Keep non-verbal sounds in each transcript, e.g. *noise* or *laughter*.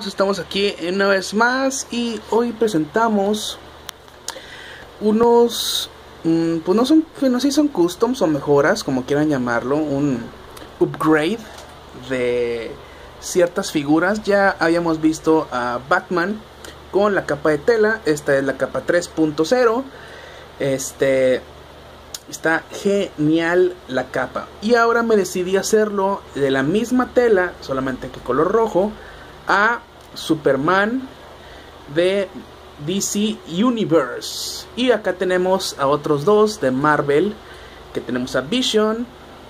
Estamos aquí una vez más y hoy presentamos unos, mm, pues no son, no sé si son customs o mejoras, como quieran llamarlo, un upgrade de ciertas figuras. Ya habíamos visto a Batman con la capa de tela, esta es la capa 3.0. Este está genial la capa y ahora me decidí hacerlo de la misma tela, solamente que color rojo a Superman de DC Universe. Y acá tenemos a otros dos de Marvel, que tenemos a Vision,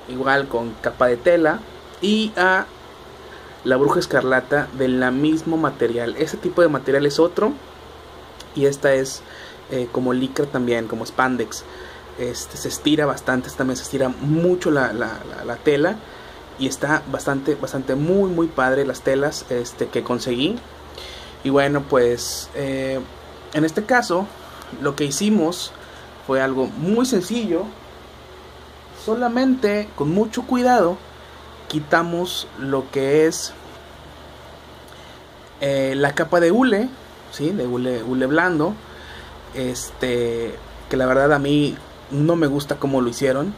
igual con capa de tela, y a la Bruja Escarlata de la mismo material. Ese tipo de material es otro, y esta es eh, como licra también, como spandex. Este, se estira bastante, también se estira mucho la, la tela y está bastante, bastante muy, muy padre las telas este, que conseguí. Y bueno, pues eh, en este caso lo que hicimos fue algo muy sencillo. Solamente con mucho cuidado quitamos lo que es eh, la capa de hule, ¿sí? de hule, hule blando. Este, que la verdad a mí no me gusta cómo lo hicieron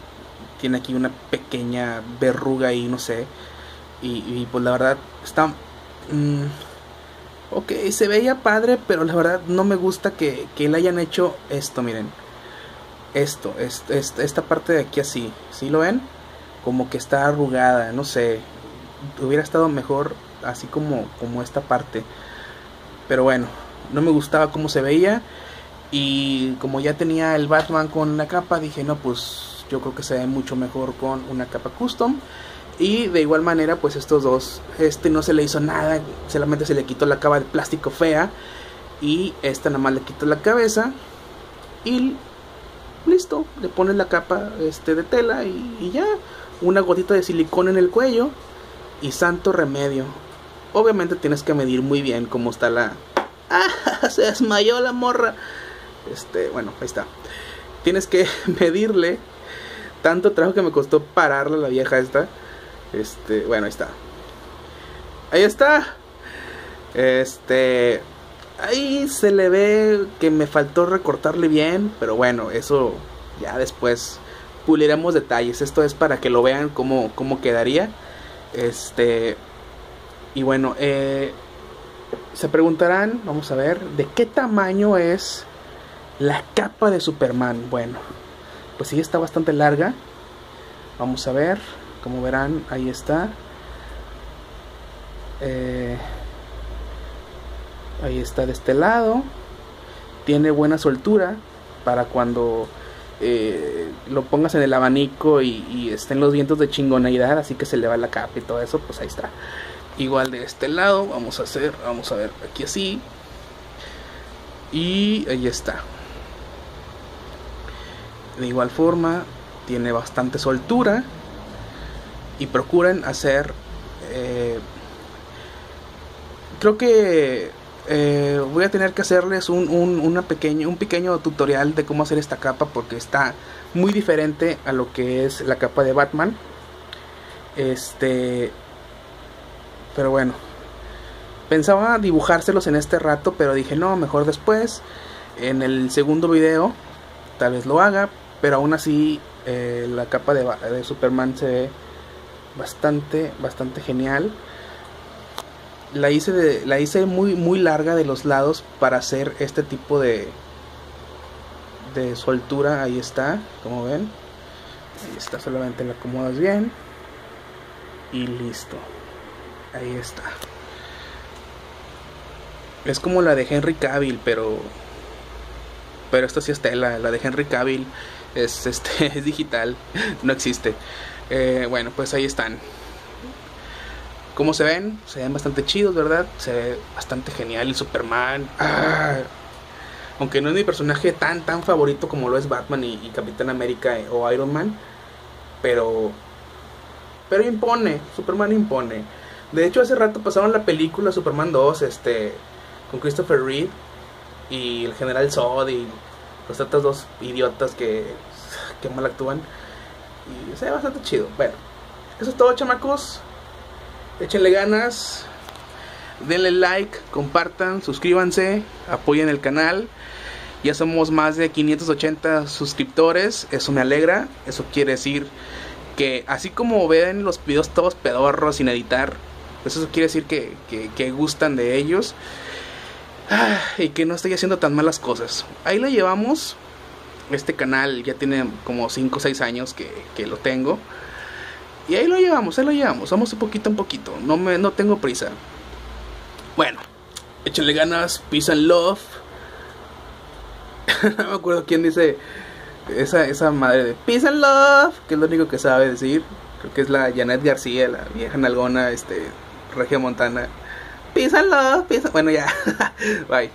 tiene aquí una pequeña verruga y no sé. Y, pues la verdad está... Mm, ok, se veía padre, pero la verdad no me gusta que, que le hayan hecho esto, miren. Esto, esta parte de aquí así. ¿Sí lo ven? Como que está arrugada, no sé. Hubiera estado mejor así como, como esta parte. Pero bueno, no me gustaba cómo se veía. Y como ya tenía el Batman con la capa, dije, no, pues yo creo que se ve mucho mejor con una capa custom. Y de igual manera pues estos dos este no se le hizo nada solamente se le quitó la capa de plástico fea y esta nada más le quito la cabeza y listo le pones la capa este de tela y, ya una gotita de silicón en el cuello y santo remedio. Obviamente tienes que medir muy bien cómo está la *laughs* ah se desmayó la morra. Este bueno ahí está. Tienes que *laughs* medirle tanto trabajo que me costó pararla la vieja esta. Este, bueno, ahí está. Ahí está. Este, ahí se le ve que me faltó recortarle bien, pero bueno, eso ya después puliremos detalles. Esto es para que lo vean cómo, cómo quedaría. Este, y bueno, eh, se preguntarán, vamos a ver, ¿de qué tamaño es la capa de Superman? Bueno, pues sí está bastante larga. Vamos a ver como verán ahí está. Eh, ahí está de este lado. Tiene buena soltura para cuando eh, lo pongas en el abanico y, estén los vientos de chingoneidad así que se le va la capa y todo eso pues ahí está. Igual de este lado vamos a hacer vamos a ver aquí así. Y ahí está de igual forma, tiene bastante soltura y procuren hacer... Eh, creo que eh, voy a tener que hacerles un, un, una pequeña, un pequeño tutorial de cómo hacer esta capa porque está muy diferente a lo que es la capa de Batman. Este... Pero bueno. Pensaba dibujárselos en este rato, pero dije no, mejor después. En el segundo video tal vez lo haga, pero aún así eh, la capa de, Superman se ve bastante, bastante genial. La hice, la hice muy, muy larga de los lados para hacer este tipo de, de soltura. Ahí está, como ven. Ahí está, solamente la acomodas bien. Y listo. Ahí está. Es como la de Henry Cavill, pero. Pero esta sí es tela. La de Henry Cavill es, este, *laughs* es digital, no existe. Eh, bueno, pues ahí están. Como se ven, se ven bastante chidos, ¿verdad? Se ve bastante genial el Superman. Ah, aunque no es mi personaje tan, tan favorito como lo es Batman y, Capitán América o Iron Man. Pero, pero impone, Superman impone. De hecho, hace rato pasaron la película Superman 2, este, con Christopher Reeve y el General Zod y los otros dos idiotas que, que mal actúan. Y se ve bastante chido. Bueno, eso es todo, chamacos. Échenle ganas. Denle like, compartan, suscríbanse, apoyen el canal. Ya somos más de 580 suscriptores, eso me alegra. Eso quiere decir que así como ven los videos todos pedorros sin editar, pues eso quiere decir que, que, gustan de ellos. Ah, y que no estoy haciendo tan malas cosas. Ahí lo llevamos. Este canal ya tiene como 5 o 6 años que, que, lo tengo. Y ahí lo llevamos, ahí lo llevamos. Vamos un poquito un poquito. No, me, no tengo prisa. Bueno, échenle ganas, peace and love. *laughs* no me acuerdo quién dice esa, esa madre de Peace and Love, que es lo único que sabe decir. Creo que es la Janet García, la vieja nalgona, este, Regia Montana. Peace Love, peace Bueno, ya. *laughs* Bye.